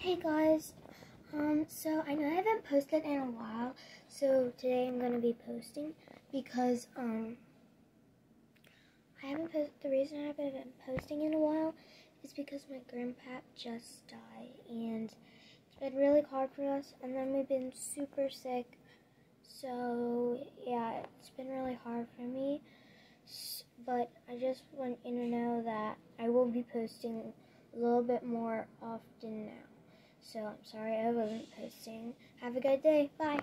Hey guys, um, so I know I haven't posted in a while, so today I'm gonna be posting because um, I haven't posted. The reason I haven't been posting in a while is because my grandpa just died, and it's been really hard for us. And then we've been super sick, so yeah, it's been really hard for me. But I just want you to know that I will be posting a little bit more often now. So I'm sorry I wasn't posting. Have a good day. Bye.